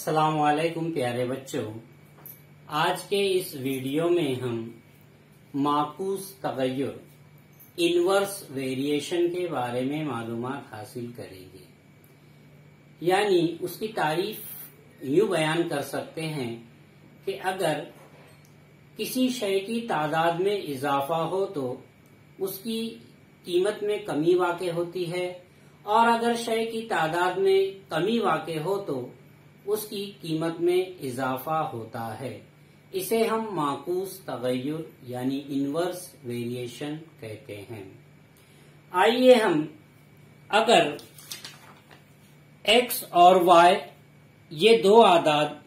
असलकुम प्यारे बच्चों। आज के इस वीडियो में हम माकूस तगैर इनवर्स वेरिएशन के बारे में मालूम हासिल करेंगे। यानी उसकी तारीफ़ यूँ बयान कर सकते हैं कि अगर किसी शय की तादाद में इजाफा हो तो उसकी कीमत में कमी वाक़ होती है, और अगर शय की तादाद में कमी वाक़ हो तो उसकी कीमत में इजाफा होता है। इसे हम माकूस तगैर यानी इनवर्स वेरिएशन कहते हैं। आइए हम, अगर x और y ये दो आदाद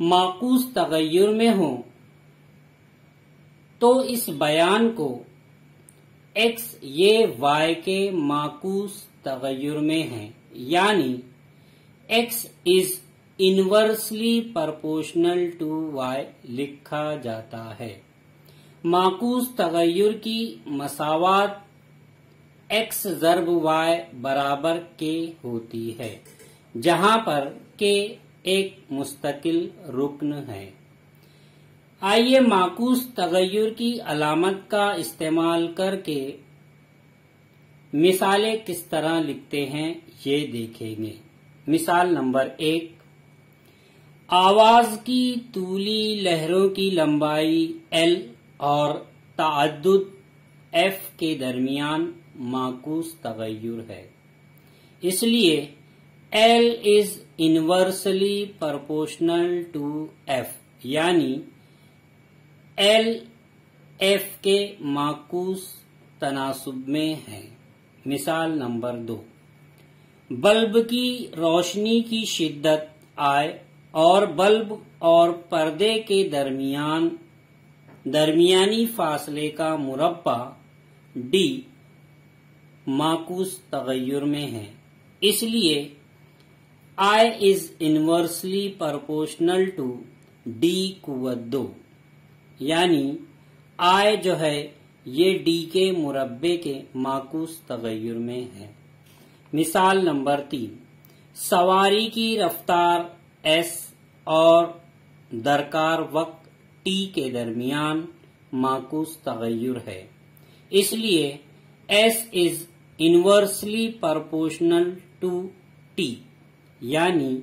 माकूस तगैर में हो तो इस बयान को x ये y के माकूस तगैर में है। यानी x is inversely proportional to y लिखा जाता है। माकूस तगैर की मसावत एक्स जरब y बराबर के होती है, जहाँ पर के एक मुस्तकिल रुकन है। आइए माकूस तगैर की अलामत का इस्तेमाल करके मिसालें किस तरह लिखते हैं ये देखेंगे। मिसाल नंबर एक आवाज़ की तूली, लहरों की लंबाई एल और तादुद एफ़ के दरमियान माकूस तगैर है। इसलिए L is inversely proportional to F यानी एल एफ़ के माकूस तनासुब में है। मिसाल नंबर दो। बल्ब की रोशनी की शिद्दत आय और बल्ब और पर्दे के दरमियान, दरमियानी फासले का मुरबा डी माकूस तगैर में है। इसलिए I is inversely proportional to D कुत दो। यानी आई जो है, ये डी के मुरब्बे के माकूस तगैर में है। मिसाल नंबर तीन। सवारी की रफ्तार एस और दरकार वक्त टी के दरमियान माकूस तगैर है। इसलिए S is inversely proportional to T, यानी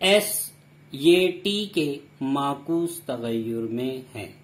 एस ये टी के माकूस तगैर में है।